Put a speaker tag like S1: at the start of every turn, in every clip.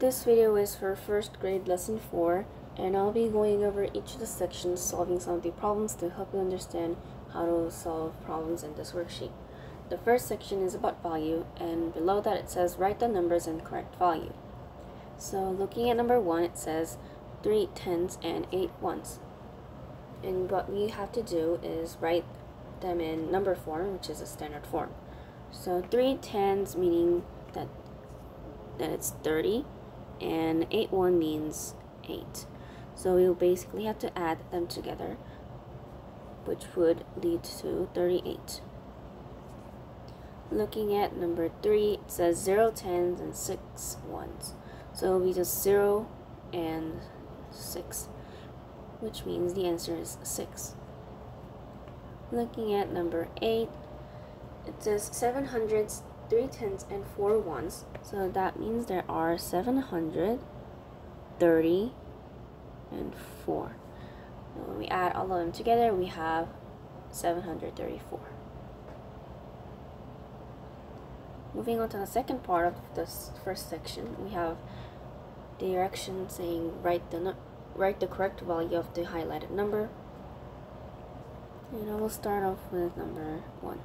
S1: This video is for first grade lesson 4 and I'll be going over each of the sections solving some of the problems to help you understand how to solve problems in this worksheet. The first section is about value and below that it says write the numbers in correct value. So looking at number 1 it says 3 tens and 8 ones. And what we have to do is write them in number form which is a standard form. So 3 tens meaning that that it's 30 and 8 1 means 8 so we will basically have to add them together which would lead to 38 looking at number 3 it says 0 tens and 6 ones. So be just 0 and 6 which means the answer is 6 looking at number 8 it says 700s 3 tens and 4 ones. So that means there are 730 and 4. And when we add all of them together, we have 734. Moving on to the second part of this first section, we have the direction saying write the, write the correct value of the highlighted number. And I will start off with number 1.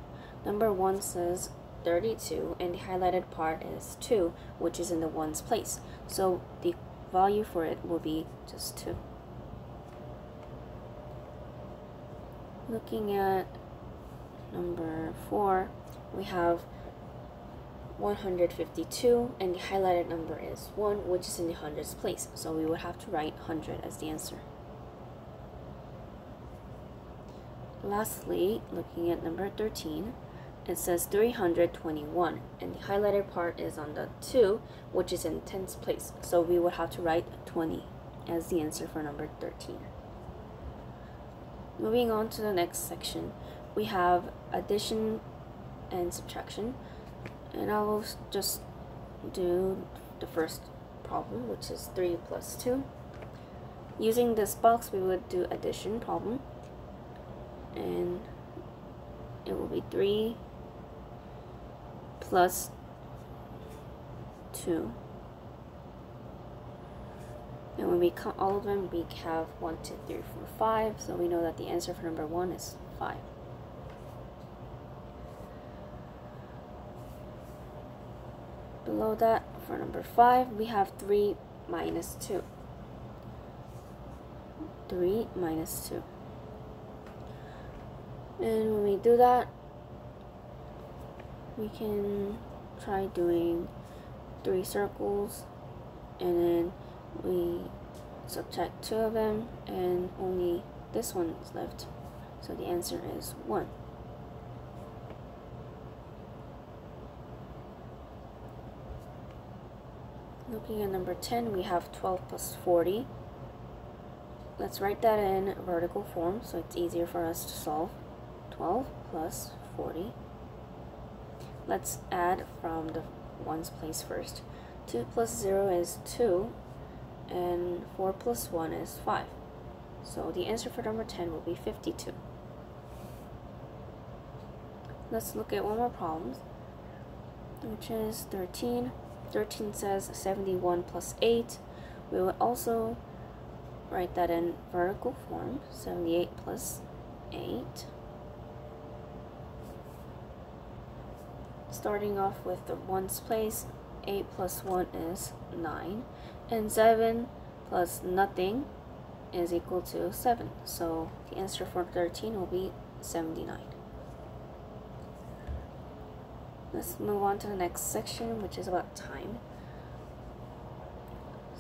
S1: Number 1 says 32 and the highlighted part is 2 which is in the ones place. So the value for it will be just 2 looking at number 4 we have 152 and the highlighted number is 1 which is in the hundreds place. So we would have to write 100 as the answer. Lastly looking at number 13 it says 321 and the highlighted part is on the 2 which is in tens place. So we would have to write 20 as the answer for number 13 moving on to the next section we have addition and subtraction. And I will just do the first problem which is 3 plus 2 using this box we would do addition problem. And it will be 3 plus 2. And when we count all of them, we have 1, 2, 3, 4, 5. So we know that the answer for number 1 is 5. Below that, for number 5, we have 3 minus 2. 3 minus 2. And when we do that, we can try doing three circles and then we subtract two of them and only this one is left. So the answer is 1 looking at number 10 we have 12 plus 40 let's write that in vertical form so it's easier for us to solve. 12 plus 40 Let's add from the ones place first. 2 plus 0 is 2, and 4 plus 1 is 5. So the answer for number 10 will be 52. Let's look at one more problem, which is 13. 13 says 71 plus 8. We will also write that in vertical form, 78 plus 8. Starting off with the ones place 8 plus 1 is 9 and 7 plus nothing is equal to 7 so the answer for 13 will be 79 let's move on to the next section which is about time.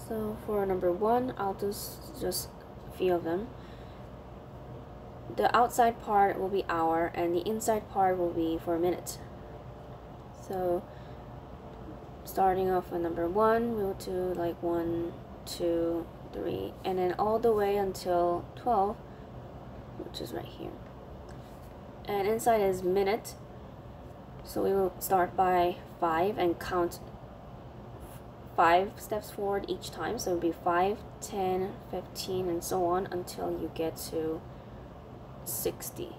S1: So for number one I'll do just a few of them. The outside part will be hour and the inside part will be for minutes so starting off with number one, we'll do like one, two, three, and then all the way until 12, which is right here. And inside is minute. So we will start by five and count five steps forward each time. So it will be 5, 10, 15, and so on until you get to 60.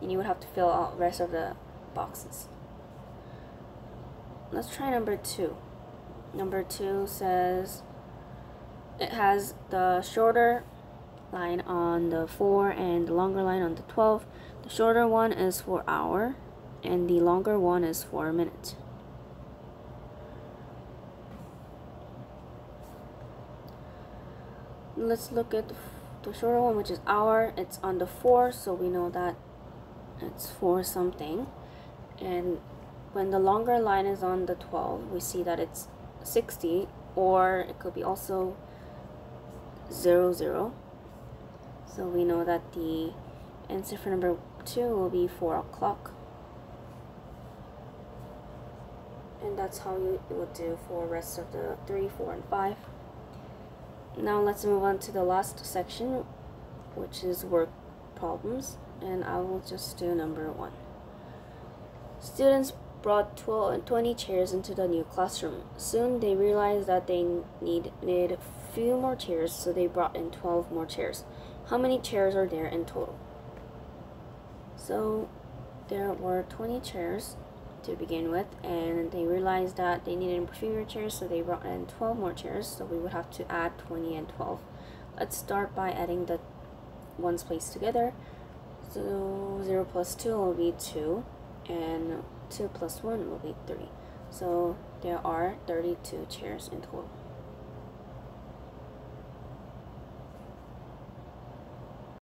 S1: And you would have to fill out the rest of the boxes. Let's try number two. Number two says it has the shorter line on the 4 and the longer line on the 12. The shorter one is for hour and the longer one is four minute. Let's look at the shorter one which is hour. It's on the 4 so we know that it's for something and when the longer line is on the 12 we see that it's 60 or it could be also 0 0 so we know that the answer for number 2 will be 4 o'clock. And that's how you would do for rest of the 3 4 and 5 now let's move on to the last section which is work problems and I will just do number 1 students brought 12, 20 chairs into the new classroom. Soon they realized that they needed a few more chairs, so they brought in 12 more chairs. How many chairs are there in total? So there were 20 chairs to begin with, and they realized that they needed a few more chairs, so they brought in 12 more chairs, so we would have to add 20 and 12. Let's start by adding the ones placed together. So 0 plus 2 will be 2, and 2 plus 1 will be 3. So there are 32 chairs in total.